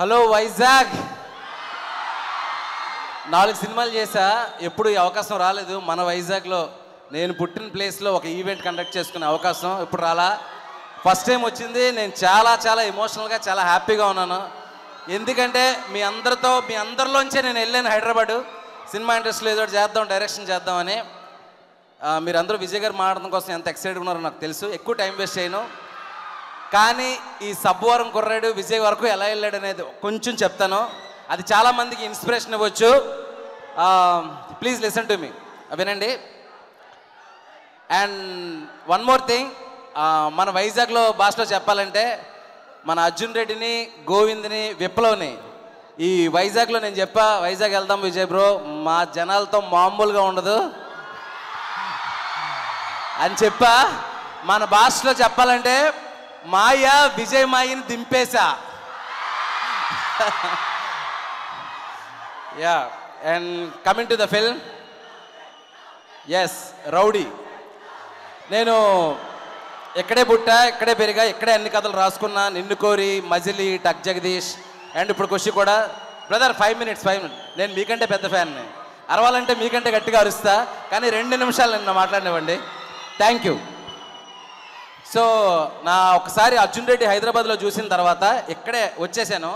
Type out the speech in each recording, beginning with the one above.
Hello Vizag. నాలుగు సినిమాలు చేశా ఎప్పుడు ఈ అవకాశం రాలేదు. మన వైజాగ్లో నేను పుట్టిన ప్లేస్లో ఒక ఈవెంట్ కండక్ట్ చేసుకునే అవకాశం ఇప్పుడు రాలా? ఫస్ట్ టైం వచ్చింది నేను చాలా చాలా ఎమోషనల్గా చాలా హ్యాపీగా ఉన్నాను. ఎందుకంటే మీ అందరితో మీ అందరిలోంచే నేను వెళ్ళాను హైదరాబాద్. సినిమా ఇండస్ట్రీలో ఏదో చేద్దాం డైరెక్షన్ చేద్దామని. మీరందరూ విజయ్ గారు మాట్లాడడం కోసం ఎంత ఎక్సైట్గా ఉన్నారో నాకు తెలుసు. ఎక్కువ టైం వేస్ట్ చేయను. కానీ ఈ సబ్బవరం కుర్రాడు విజయ్ వరకు ఎలా వెళ్ళాడు అనేది కొంచెం చెప్తాను. అది చాలామందికి ఇన్స్పిరేషన్ ఇవ్వచ్చు. ప్లీజ్ లిసన్ టు మీ వినండి. అండ్ వన్ మోర్ థింగ్ మన వైజాగ్లో భాషలో చెప్పాలంటే మన అర్జున్ రెడ్డిని గోవింద్ని విప్లవ్ని. ఈ వైజాగ్లో నేను చెప్పా వైజాగ్ వెళ్దాం విజయ్ బ్రో మా జనాలతో మామూలుగా ఉండదు. అని చెప్పా. మన భాషలో చెప్పాలంటే మాయ విజయ్ మాయని దింపేశా. Yeah and coming to the film yes rowdy నేను ఇక్కడే పుట్టా ఇక్కడే పెరిగా ఇక్కడే అన్ని కథలు రాసుకున్నా నిన్ను కోరి మజిలీ టక్ జగదీష్ అండ్ ఇప్పుడు ఖుషి కూడా. Brother five minutes five minutes నేను మీకంటే పెద్ద ఫ్యాన్ని అరవాలంటే మీకంటే గట్టిగా అరుస్తా కానీ రెండు నిమిషాలు నిన్న మాట్లాడినవ్వండి థ్యాంక్ యూ సో నా ఒకసారి అర్జున్ రెడ్డి హైదరాబాద్లో చూసిన తర్వాత ఇక్కడే వచ్చేసాను.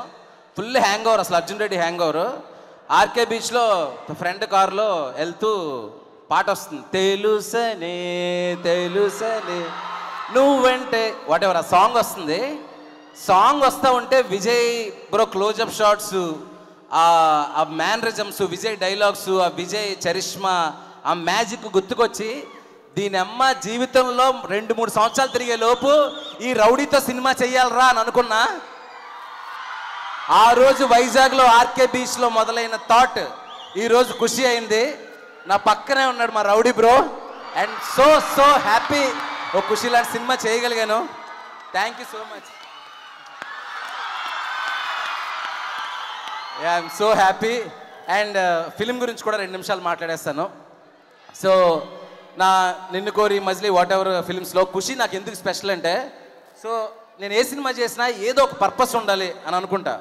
ఫుల్ హ్యాంగ్ ఓవర్ అసలు Arjun Reddy hang over RK బీచ్లో ఫ్రెండ్ కారులో వెళ్తూ పాట వస్తుంది. తెలుసనే తెలుసనే నువ్వంటే వాట్ ఎవర్ ఆ సాంగ్ వస్తుంది. సాంగ్ వస్తూ ఉంటే Vijay bro close up shots ఆ మ్యానరిజమ్స్ విజయ్ డైలాగ్స్ ఆ విజయ్ చరిష్మా ఆ మ్యాజిక్ గుర్తుకొచ్చి దీని అమ్మ జీవితంలో రెండు మూడు సంవత్సరాలు తిరిగే లోపు ఈ రౌడీతో సినిమా చేయాలరా అని అనుకున్నా. ఆ రోజు వైజాగ్లో ఆర్కే బీచ్లో మొదలైన థాట్ ఈరోజు ఖుషి అయింది. నా పక్కనే ఉన్నాడు మా rowdy bro. And so so happy ఓ ఖుషి లాంటి సినిమా చేయగలిగాను. Thank you so much I'm so happy and film గురించి కూడా రెండు నిమిషాలు మాట్లాడేస్తాను. సో నా నిన్ను కోరి మజిలీ వాట్ ఎవర్ ఫిలిమ్స్లో ఖుషి నాకు ఎందుకు స్పెషల్ అంటే సో నేను ఏ సినిమా చేసినా ఏదో ఒక పర్పస్ ఉండాలి అని అనుకుంటా.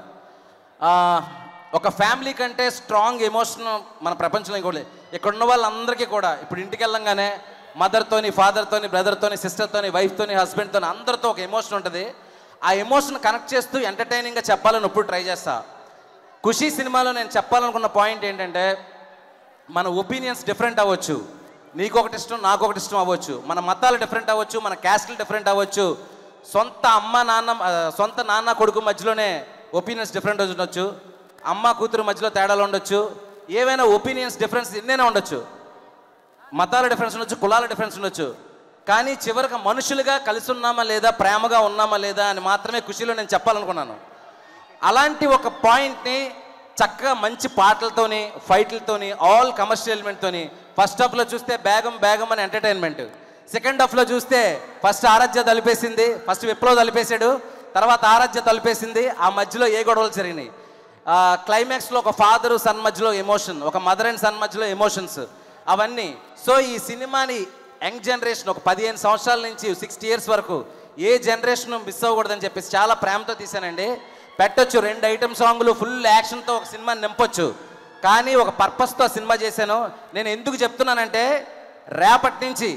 ఒక ఫ్యామిలీ కంటే స్ట్రాంగ్ ఎమోషన్ మన ప్రపంచంలో ఇంకోటి ఇక్కడ ఉన్న వాళ్ళందరికీ కూడా ఇప్పుడు ఇంటికి వెళ్ళంగానే మదర్తోని ఫాదర్తోని బ్రదర్తోని సిస్టర్తోని వైఫ్తోని హస్బెండ్తోని అందరితో ఒక ఎమోషన్ ఉంటుంది. ఆ ఎమోషన్ కనెక్ట్ చేస్తూ ఎంటర్టైనింగ్గా చెప్పాలని ఇప్పుడు ట్రై చేస్తా. ఖుషీ సినిమాలో నేను చెప్పాలనుకున్న పాయింట్ ఏంటంటే మన ఒపీనియన్స్ డిఫరెంట్ అవ్వచ్చు. నీకు ఒకటి ఇష్టం నాకు ఒకటి ఇష్టం అవ్వచ్చు. మన మతాలు డిఫరెంట్ అవ్వచ్చు మన క్యాస్ట్లు డిఫరెంట్ అవ్వచ్చు. సొంత అమ్మ నాన్న సొంత నాన్న కొడుకు మధ్యలోనే ఒపీనియన్స్ డిఫరెంట్ ఉండొచ్చు. అమ్మ కూతురు మధ్యలో తేడాలు ఉండొచ్చు. ఏవైనా ఒపీనియన్స్ డిఫరెన్స్ ఎన్నైనా ఉండొచ్చు. మతాల డిఫరెన్స్ ఉండొచ్చు కులాల డిఫరెన్స్ ఉండొచ్చు. కానీ చివరికి మనుషులుగా కలిసి ఉన్నామా లేదా ప్రేమగా ఉన్నామా లేదా అని మాత్రమే ఖుషిలో నేను చెప్పాలనుకున్నాను. అలాంటి ఒక పాయింట్ని చక్కగా మంచి పాటలతోని ఫైట్లతోని ఆల్ కమర్షియల్ ఎలిమెంట్తోని ఫస్ట్ హాఫ్లో చూస్తే బేగం బేగం అని ఎంటర్టైన్మెంట్ సెకండ్ హాఫ్లో చూస్తే ఫస్ట్ ఆరాధ్య తలిపేసింది ఫస్ట్ విప్లవ్ తలిపేశాడు తర్వాత ఆరాధ్య తలిపేసింది ఆ మధ్యలో ఏ గొడవలు జరిగినాయి? క్లైమాక్స్లో ఒక ఫాదరు సన్ మధ్యలో ఎమోషన్ ఒక మదర్ అండ్ సన్ మధ్యలో ఎమోషన్స్ అవన్నీ. సో ఈ సినిమాని యంగ్ జనరేషన్ ఒక పదిహేను సంవత్సరాల నుంచి సిక్స్టీ ఇయర్స్ వరకు ఏ జనరేషన్ మిస్ అవ్వకూడదని చెప్పేసి చాలా ప్రేమతో తీశానండి. పెట్టొచ్చు రెండు ఐటమ్ సాంగ్లు ఫుల్ యాక్షన్తో ఒక సినిమాని నింపొచ్చు. కానీ ఒక పర్పస్తో సినిమా చేశాను. నేను ఎందుకు చెప్తున్నానంటే రేపటి నుంచి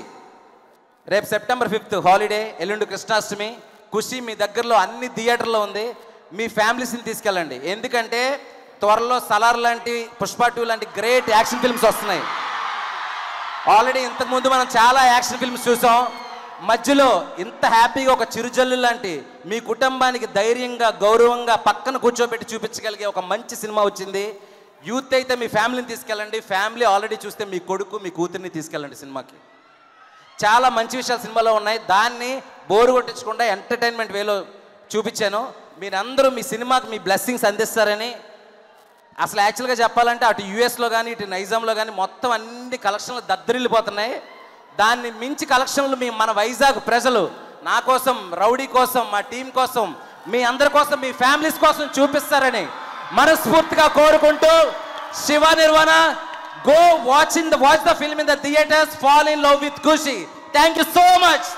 రేపు సెప్టెంబర్ ఫిఫ్త్ హాలిడే ఎల్లుండి కృష్ణాష్టమి ఖుషి మీ దగ్గరలో అన్ని థియేటర్లో ఉంది. మీ ఫ్యామిలీస్ని తీసుకెళ్ళండి. ఎందుకంటే త్వరలో సలార్ లాంటి పుష్ప టూ లాంటి గ్రేట్ యాక్షన్ ఫిల్మ్స్ వస్తున్నాయి. ఆల్రెడీ ఇంతకుముందు మనం చాలా యాక్షన్ ఫిల్మ్స్ చూసాం. మధ్యలో ఇంత హ్యాపీగా ఒక చిరుజల్లు లాంటి మీ కుటుంబానికి ధైర్యంగా గౌరవంగా పక్కన కూర్చోబెట్టి చూపించగలిగే ఒక మంచి సినిమా వచ్చింది. యూత్ అయితే మీ ఫ్యామిలీని తీసుకెళ్ళండి. ఫ్యామిలీ ఆల్రెడీ చూస్తే మీ కొడుకు మీ కూతుర్ని తీసుకెళ్ళండి సినిమాకి. చాలా మంచి విషయాలు సినిమాలో ఉన్నాయి. దాన్ని బోరు కొట్టించకుండా ఎంటర్టైన్మెంట్ వేలో చూపించాను. మీరందరూ మీ సినిమాకి మీ బ్లెస్సింగ్స్ అందిస్తారని అసలు యాక్చువల్గా చెప్పాలంటే అటు యూఎస్లో కానీ ఇటు నైజాంలో కానీ మొత్తం అన్ని కలెక్షన్లు దద్దరిల్లిపోతున్నాయి. దాన్ని మించి కలెక్షన్లు మీ మన వైజాగ్ ప్రజలు నా కోసం రౌడీ కోసం మా టీం కోసం మీ అందరి కోసం మీ ఫ్యామిలీస్ కోసం చూపిస్తారని మనస్ఫూర్తిగా కోరుకుంటూ శివ నిర్వహణ go watch in the watch the film in the theatres fall in love with Khushi thank you so much